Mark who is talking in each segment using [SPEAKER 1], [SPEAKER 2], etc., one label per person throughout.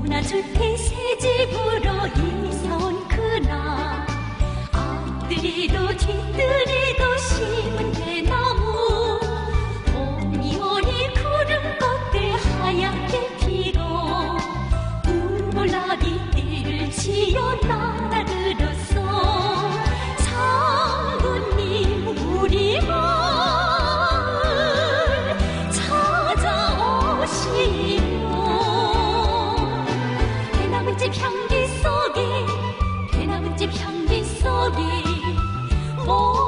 [SPEAKER 1] 문화주택 새 집으로 이사 온 그날 뒤뜰이도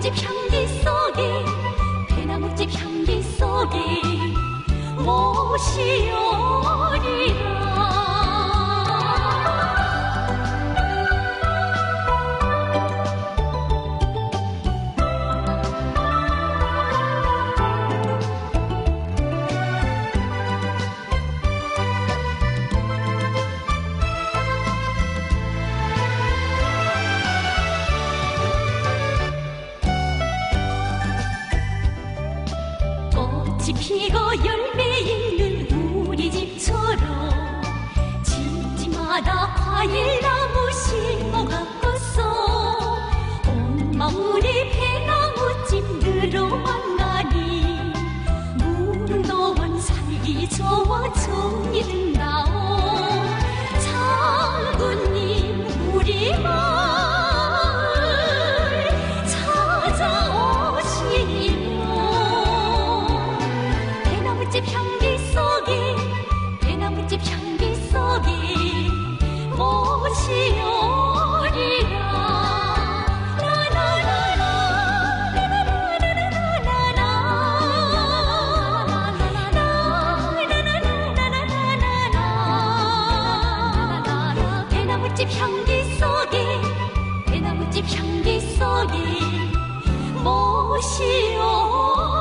[SPEAKER 1] 대나무집 향기 속에 대나무집 향기 속에 모시오리 피고 열매 있는 우리 집처럼 집집마다 과일나무 심어 가꿨어 온 마을이 배나무집 늘어만 가니 무릉도원 살기 좋아 정리된 대나무집 향기 속에 향기 속에 모시오리라